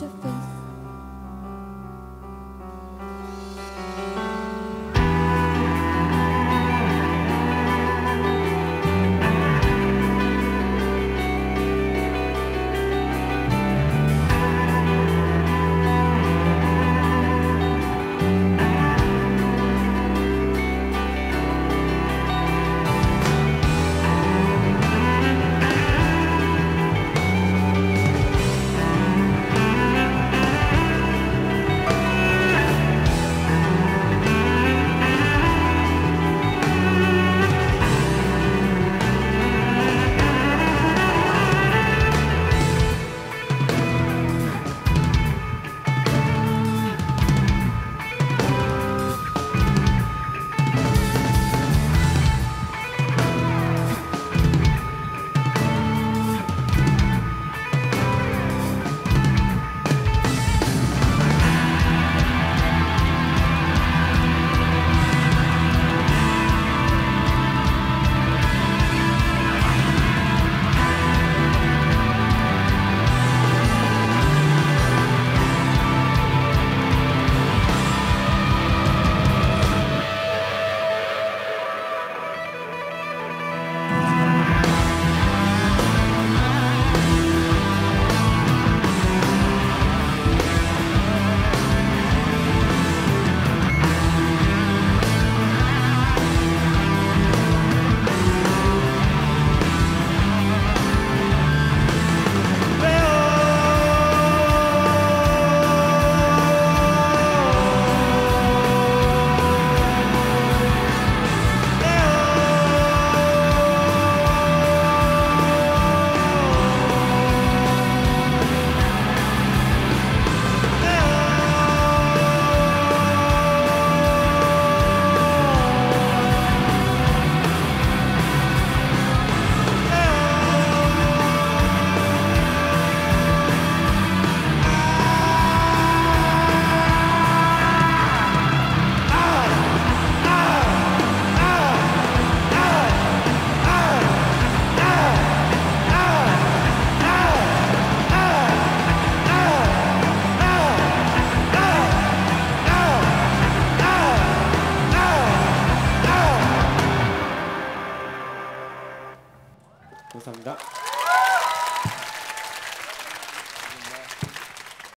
your face.